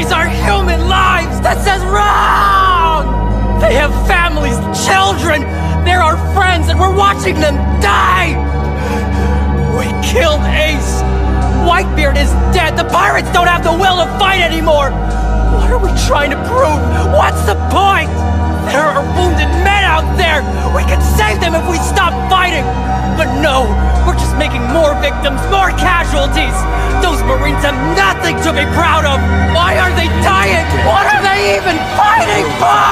These are human lives! That says wrong! They have families, children! They're our friends, and we're watching them die! We killed Ace! Whitebeard is dead! The pirates don't have the will to fight anymore! What are we trying to prove? What's the point? There are wounded men out there! We can save them if we stop fighting! But no, we're just making more victims, more casualties! Those Marines have nothing to be proud of! Even fighting for?